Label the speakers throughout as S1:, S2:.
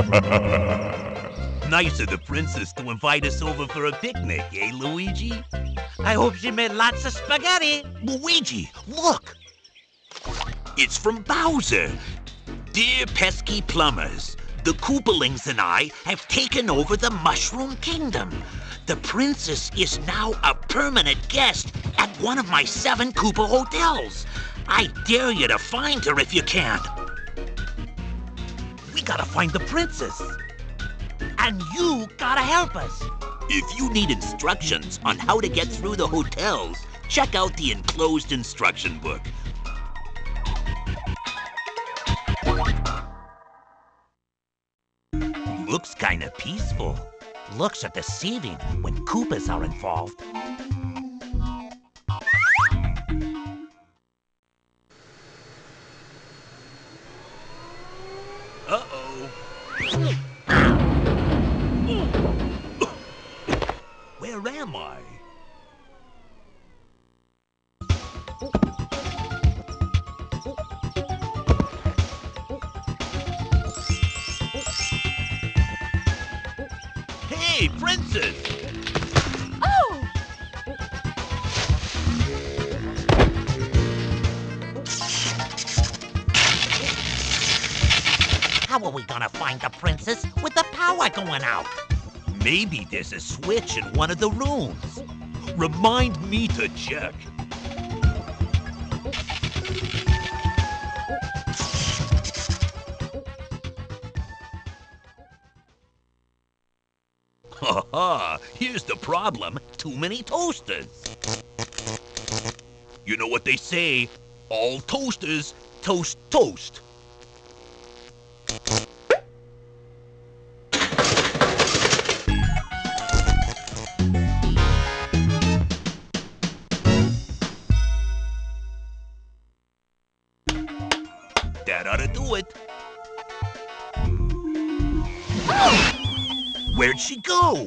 S1: nice of the princess to invite us over for a picnic, eh, Luigi?
S2: I hope she made lots of spaghetti.
S1: Luigi, look! It's from Bowser. Dear pesky plumbers, the Koopalings and I have taken over the Mushroom Kingdom. The princess is now a permanent guest at one of my seven Koopa hotels. I dare you to find her if you can. Gotta find the princess.
S2: And you gotta help us.
S1: If you need instructions on how to get through the hotels, check out the enclosed instruction book. Looks kinda peaceful.
S2: Looks deceiving when Koopas are involved.
S1: Am I? Hey, princess!
S3: Oh!
S2: How are we gonna find the princess with the power going out?
S1: Maybe there's a switch in one of the rooms. Remind me to check. Ha ha! Here's the problem. Too many toasters. You know what they say? All toasters toast toast. That ought to do it. Where'd she go?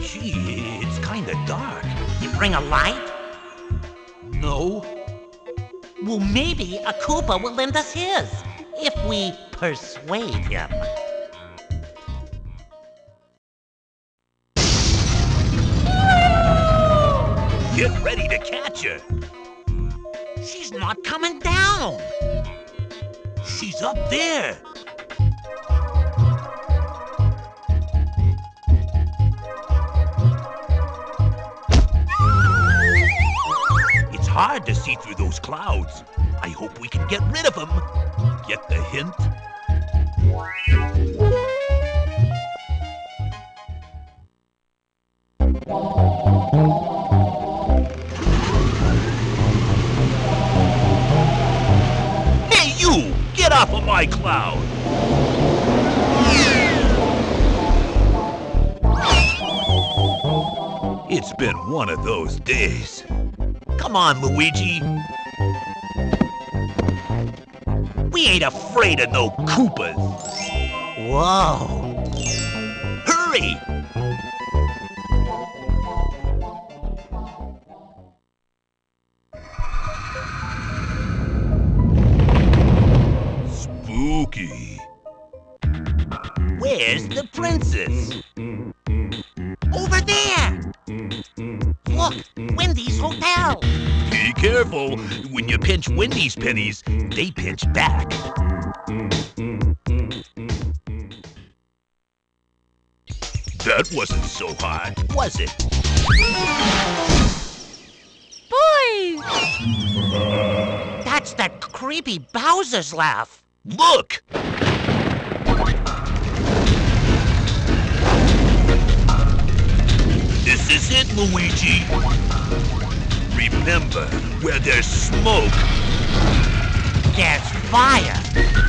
S1: Gee, it's kinda dark.
S2: You bring a light?
S1: No?
S2: Well, maybe a Koopa will lend us his if we persuade him. She's not coming down.
S1: She's up there. It's hard to see through those clouds. I hope we can get rid of them. Get the hint? My cloud! It's been one of those days. Come on, Luigi. We ain't afraid of no Koopas.
S2: Whoa.
S1: Hurry! Where's the princess?
S2: Over there. Look, Wendy's hotel.
S1: Be careful. When you pinch Wendy's pennies, they pinch back. That wasn't so hard, was it?
S3: Boys!
S2: That's that creepy Bowser's laugh.
S1: Look! It, Luigi. Remember, where there's smoke,
S2: There's fire.